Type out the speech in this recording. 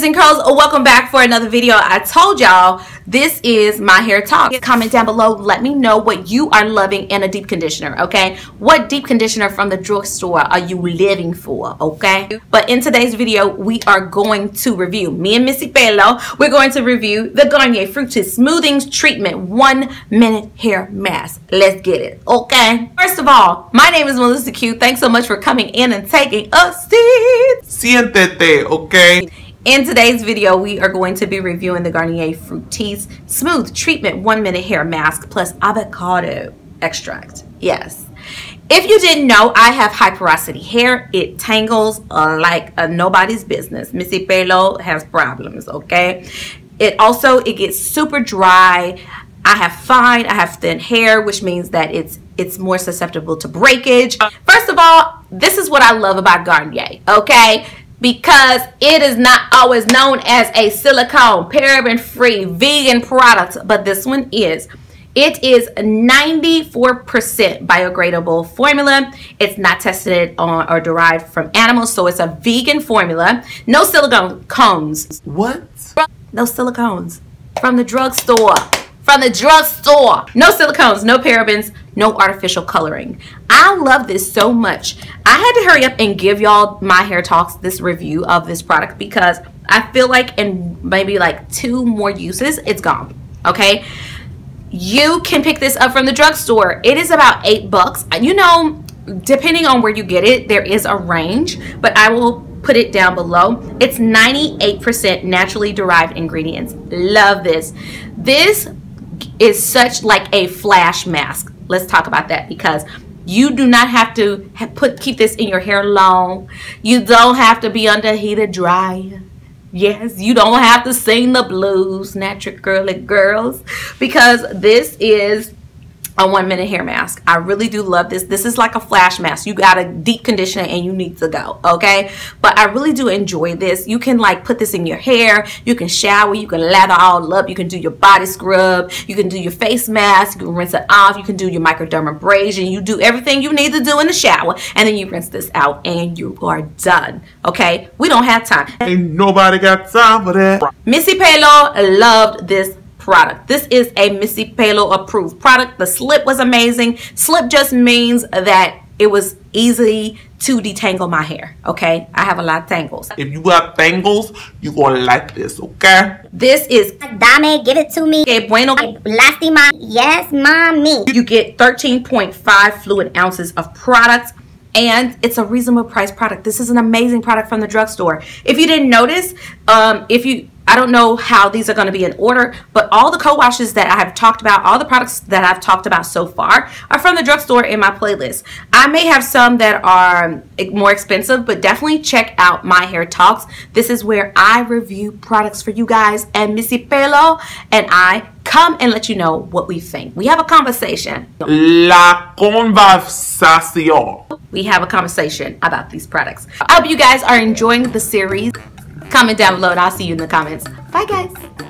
ladies and curls welcome back for another video. I told y'all this is my hair talk comment down below. Let me know what you are loving in a deep conditioner okay? What deep conditioner from the drugstore are you living for okay? But in today's video we are going to review me and missy pelo we're going to review the garnier fructis smoothing treatment one minute hair mask. Let's get it okay? First of all my name is melissa q. Thanks so much for coming in and taking a seat. Siéntete okay in today's video, we are going to be reviewing the Garnier Fructis Smooth Treatment 1 Minute Hair Mask plus Avocado Extract. Yes. If you didn't know, I have high porosity hair. It tangles like nobody's business. Missy Pelo has problems, okay? It also, it gets super dry. I have fine, I have thin hair, which means that it's it's more susceptible to breakage. First of all, this is what I love about Garnier, okay? Because it is not always known as a silicone paraben free vegan product but this one is it is 94% biodegradable formula. It's not tested on or derived from animals, so it's a vegan formula. No silicone cones. What? No silicones from the drugstore from the drugstore. No silicones, no parabens, no artificial coloring. I love this so much. I had to hurry up and give y'all my hair talks this review of this product because I feel like in maybe like two more uses, it's gone. Okay. You can pick this up from the drugstore. It is about eight bucks. You know, depending on where you get it, there is a range, but I will put it down below. It's 98% naturally derived ingredients. Love this. This is such like a flash mask. Let's talk about that because you do not have to put keep this in your hair long. You don't have to be under heated dryer. Yes, you don't have to sing the blues, natural girly girls, because this is a one minute hair mask. I really do love this. This is like a flash mask. You got a deep conditioner and you need to go, okay? But I really do enjoy this. You can like put this in your hair. You can shower. You can lather all up. You can do your body scrub. You can do your face mask. You can rinse it off. You can do your microdermabrasion. You do everything you need to do in the shower. And then you rinse this out and you are done, okay? We don't have time. Ain't nobody got time for that. Missy Pelo loved this product. This is a Missy Pelo approved product. The slip was amazing. Slip just means that it was easy to detangle my hair, okay? I have a lot of tangles. If you got tangles, you gonna like this, okay? This is Dame, give it to me. Que bueno. Lastima, yes, mommy. You get 13.5 fluid ounces of product and it's a reasonable price product. This is an amazing product from the drugstore. If you didn't notice, um, if you I don't know how these are going to be in order, but all the co-washes that I have talked about, all the products that I've talked about so far are from the drugstore in my playlist. I may have some that are um, more expensive, but definitely check out My Hair Talks. This is where I review products for you guys and Missy Pelo and I come and let you know what we think. We have a conversation. La conversación. We have a conversation about these products. I hope you guys are enjoying the series. Comment down below and I'll see you in the comments. Bye guys.